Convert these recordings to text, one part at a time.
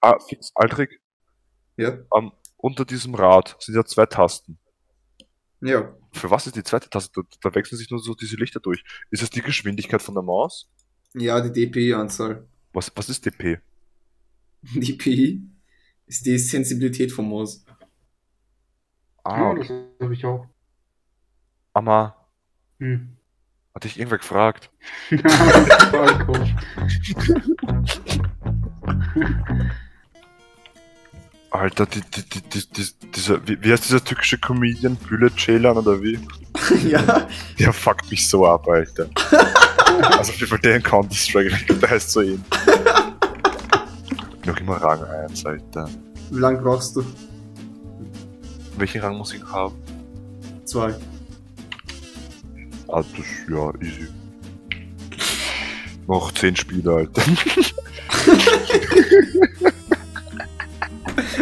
Ah, Fix, Aldrich, Ja. ähm, unter diesem Rad sind ja zwei Tasten. Ja. Für was ist die zweite Taste? Da, da wechseln sich nur so diese Lichter durch. Ist es die Geschwindigkeit von der Maus? Ja, die DPI-Anzahl. Was, was ist DP? DPI ist die Sensibilität vom Maus. Ah, Ja, das habe ich auch. Mama, Hm. hat dich irgendwer gefragt? Voll cool. Alter, die, die, die, die, die, dieser, wie, wie heißt dieser türkische Comedian? Bülent Ceylan oder wie? ja. Der fuckt mich so ab, Alter. also auf jeden Fall der in Counter-Strike, der heißt so ihn. Noch immer Rang 1, Alter. Wie lange brauchst du? Welchen Rang muss ich haben? Zwei. Ah, das, ja, easy. Noch 10 Spiele, Alter.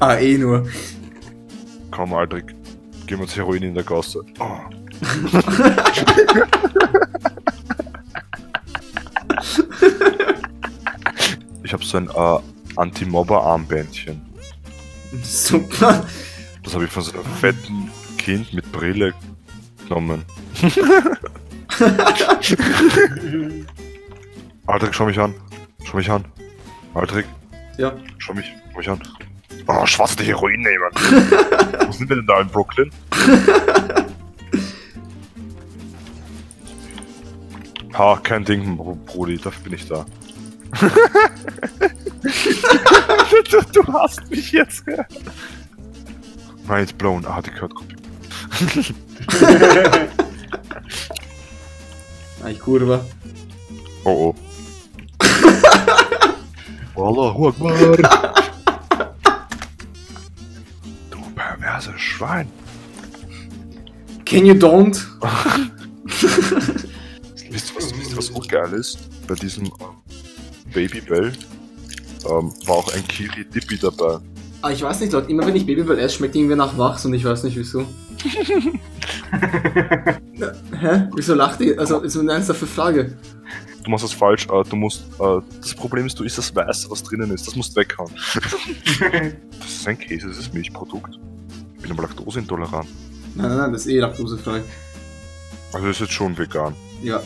Ah, eh nur. Komm, Aldrich. Gehen wir uns Heroin in der Gasse. Oh. ich habe so ein äh, Anti-Mobber-Armbändchen. Super. Das habe ich von so einem fetten Kind mit Brille genommen. Aldrich, schau mich an. Schau mich an. Aldrich, Ja. schau mich, schau mich an. Oh, schwarze Heroin nehmen. Wo sind wir denn da in Brooklyn? Ha, kein Ding, Brudi, dafür bin ich da. du, du hast mich jetzt. Mind blown. Ah, die gehört gut. Ah, ich kurwa. Oh oh. Allahu Akbar. Schwein. Can you don't? Wisst ihr, was, wisst was so geil ist? Bei diesem ähm, Babybell ähm, war auch ein Kiri Dippy dabei. Ah, ich weiß nicht, Leute. Immer wenn ich Babybell esse, schmeckt irgendwie nach Wachs und ich weiß nicht wieso. Na, Hä? Wieso lacht ihr? Also, ist eine ernsthafte Frage. Du machst das falsch. Äh, du musst. Äh, das Problem ist, du isst das Weiße, was drinnen ist. Das musst du weghauen. Das ist ein Käse, das ist Milchprodukt. Ich bin aber laktoseintolerant. Nein, nein, nein, das ist eh laktosefrei. Also ist jetzt schon vegan. Ja,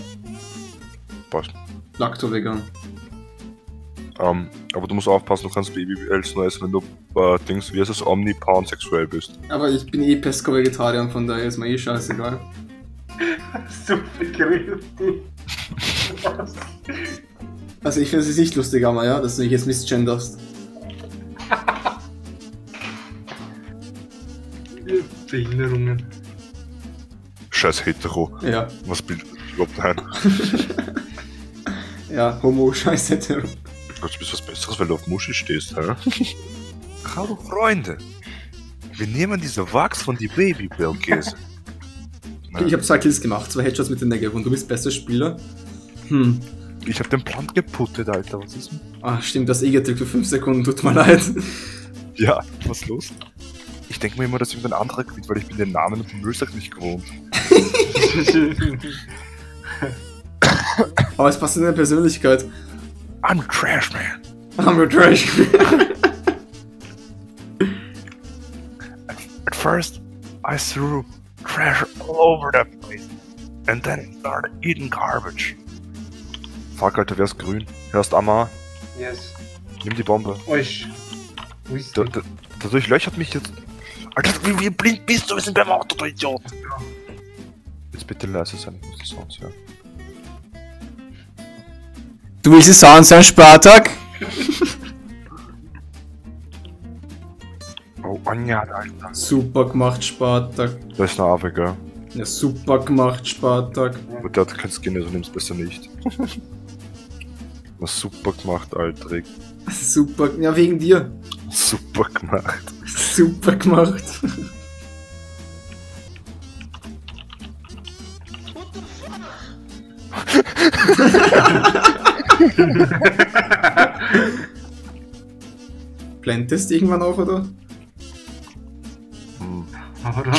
Passt. Lacto-vegan. Ähm, aber du musst aufpassen, du kannst Babybells nur essen, wenn du äh, Dings, wie heißt es, omnipansexuell bist. Aber ich bin eh Pesco-Vegetarier, von daher ist mir eh scheißegal. so viel geredet. Also ich finde es nicht lustig, aber ja, dass du mich jetzt misgenderst. Behinderungen. Scheiß hetero. Ja, Was bildet überhaupt ein? ja, Homo, scheiß hetero. Gott, du bist was Besseres, weil du auf Muschi stehst, hä? Hallo Freunde. Wir nehmen diese Wachs von die Babybell-Käse. Ich habe zwei Kills gemacht, zwei Headshots mit den Negev und du bist bester Spieler. Hm. Ich hab den Plan geputtet, Alter. Was ist denn? Ah, stimmt, das eh gedrückt für 5 Sekunden, tut mir leid. Ja, was ist los? Ich denke mir immer, dass irgendein anderer gewinnt, weil ich bin den Namen vom Müllsack nicht gewohnt. Aber es passt in deine Persönlichkeit. I'm a Trash Man. I'm a trash. At first, I threw trash all over the place. And then started eating garbage. Fuck, Alter, wer ist grün? Hörst Amma? yes. Nimm die Bombe. Euch. Da, dadurch löchert mich jetzt. Alter, wie, wie blind bist du? Wir sind beim Auto, du Idiot! Jetzt bitte leise sein, ich muss die Sounds hören. Du willst die Sound sein, Spartak? Oh, Anja, Alter. Super gemacht, Spartak. Da ist eine Ave, gell? Ja, super gemacht, Spartak. Aber der hat kein Skin, also nimm's besser nicht. Was super gemacht, Alter. Super, ja, wegen dir. Super gemacht. Super gemacht. Blendest irgendwann auch, oder? Oder?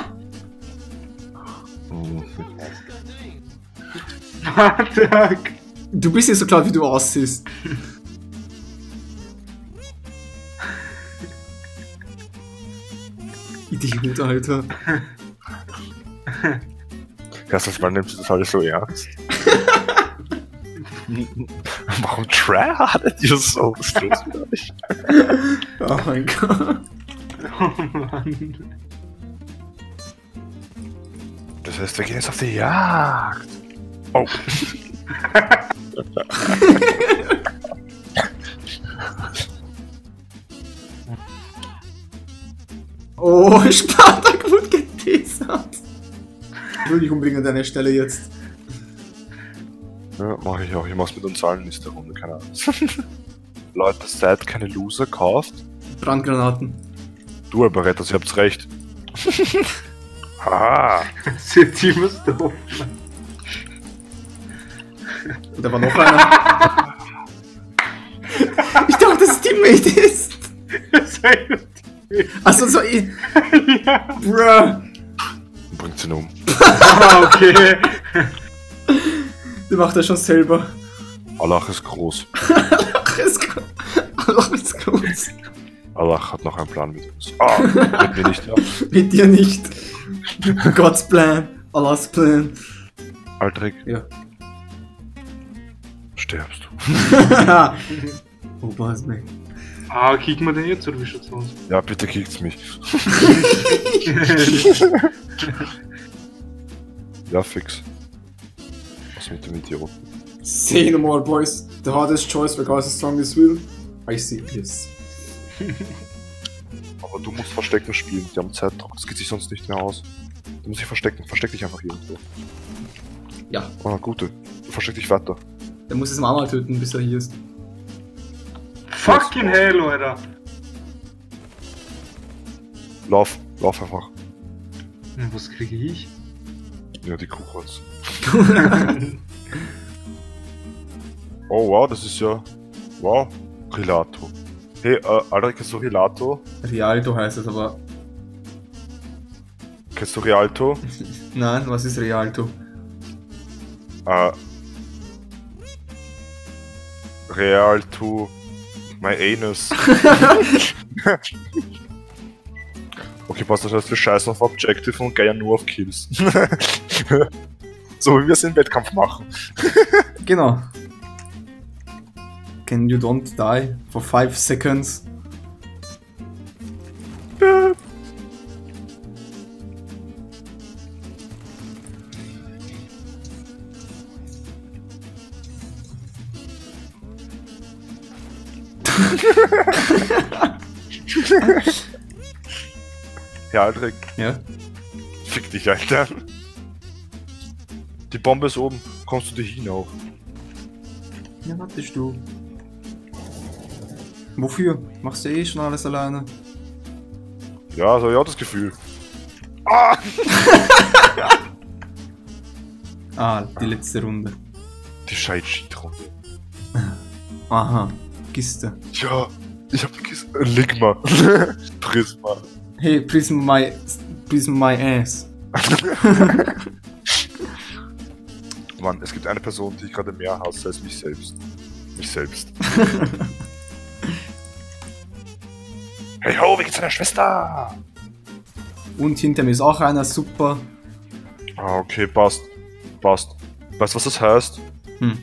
Hm. Warte. Du bist nicht so klar, wie du aussiehst. Idiot, Alter. Erstens mal nimmt das alles so ernst. Warum tryhardet ihr so? Mit euch? Oh mein Gott. Oh Mann. Das heißt, wir gehen jetzt auf die Jagd. Oh. Oh, Spartak wurde geteasert. Ich will nicht unbedingt an deiner Stelle jetzt. Ja, mach ich auch. Ich mach's mit uns allen nächste Runde, keine Ahnung. Leute, seid keine Loser, kauft. Brandgranaten. Du aber Retters, ihr habt's recht. Haha. Sie ziehen was doof. Und da war noch einer. ich dachte, dass es Teammate ist. Achso, so eh. ja. Bruh. Bringt ihn um. Ah, okay. Der macht das schon selber. Allah ist groß. Ach, ist gut. Ach, ist gut. Allah hat noch einen Plan mit uns. Ah, mit mir nicht, ja. Mit dir nicht. God's Plan. Allah's Plan. Aldrich, Ja. stirbst du. oh, was, ne? Ah, kicken wir den jetzt oder wie schaut's aus? Ja, bitte kickt's mich. Ja, fix. Was mit dem Idioten? Say no more, boys. The hardest choice because the strongest will. I see this. Aber du musst Verstecken spielen. Die haben Zeitdruck. Das geht sich sonst nicht mehr aus. Du musst dich verstecken. Versteck dich einfach irgendwo. Ja, Ah, gute. Versteck dich weiter. der muss es Mama töten, bis er hier ist. Fucking hell, Alter. Lauf. Lauf einfach. Und was kriege ich? Ja, die Kuchholz. Oh, wow, das ist ja... Wow. Rilato. Hey, äh, Aldrich, kennst du Rilato? Rialto heißt es aber. Kennst du Rialto? Nein, was ist Rialto? Äh... Real to my anus. okay, passt das heißt, wir scheißen auf Objective und geiern nur auf Kills. so wie wir es im Wettkampf machen. Genau. Can you don't die for 5 seconds? Ja, Aldrich, Ja? fick dich, Alter. Die Bombe ist oben. Kommst du dir hinauf? Ja, wartest du. Wofür? Machst du eh schon alles alleine? Ja, so, ja, das Gefühl. Ah! Ah, die letzte Runde. Die scheiß Cheat-Runde. Aha, Kiste. Ja, ich hab. Äh, Ligma. Prisma. Hey, prism my, prism my ass. Mann, es gibt eine Person, die ich gerade mehr hasse als mich selbst. Mich selbst. hey ho, wie geht's deiner Schwester? Und hinter mir ist auch einer, super. Ah, okay, passt. Passt. Weißt du, was das heißt? Hm.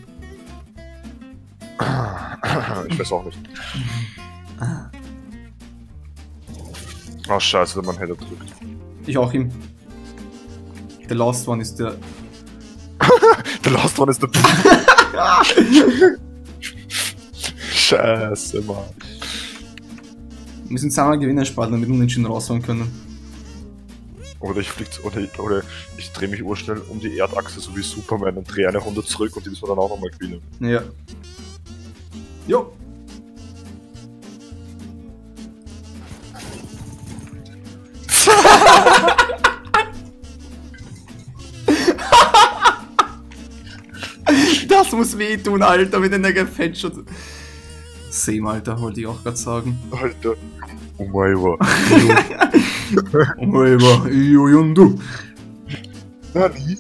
Ich weiß auch nicht. Oh, scheiße, der Mann hätte drückt. Ich auch ihm. The last one ist der. The last one is the. scheiße, Mann. Wir müssen zweimal Gewinner sparen, damit wir unentschieden raushauen können. Oder ich flieg, oder, ich- oder ich drehe mich urschnell um die Erdachse, so wie Superman, und drehe eine Runde zurück und die müssen wir dann auch nochmal gewinnen. Ja. Muss wehtun, Alter, mit den Headshot. Same, Alter, wollte ich auch gerade sagen. Alter. Umaiwa. Umaiwa, iyo yundu. Nani?